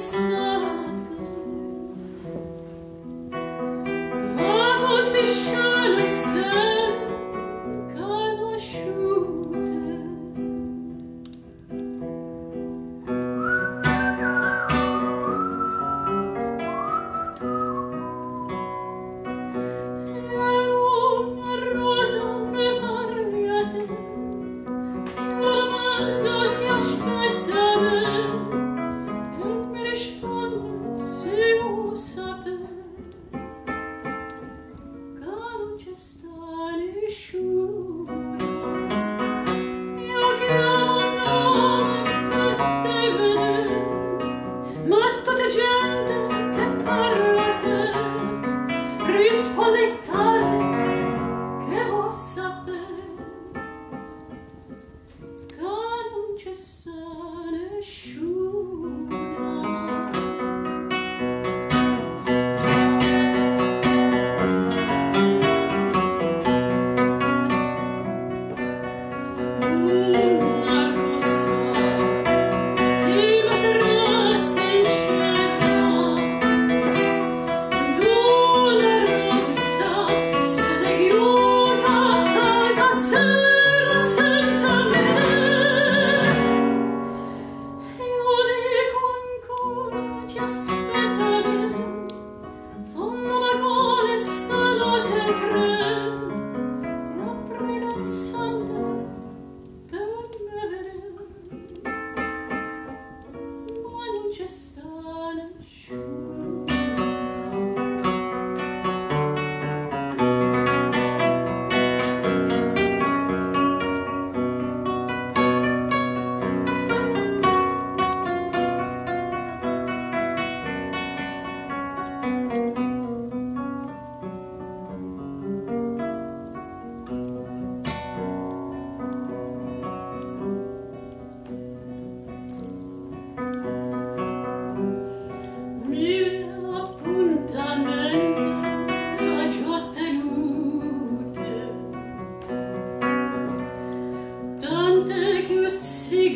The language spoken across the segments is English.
cagare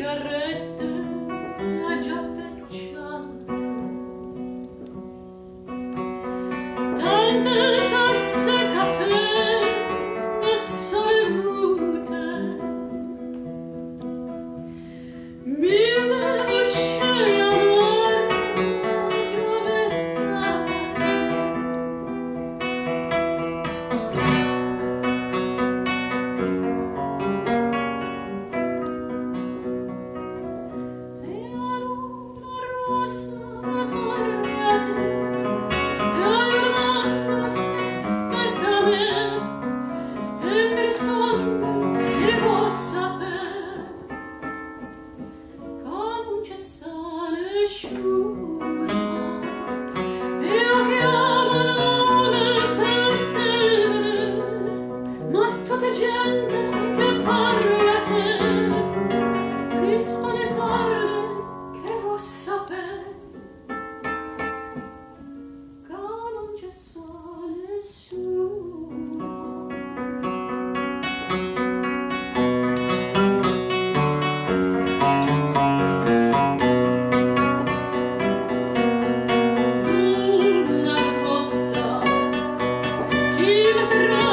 sigarette He was through.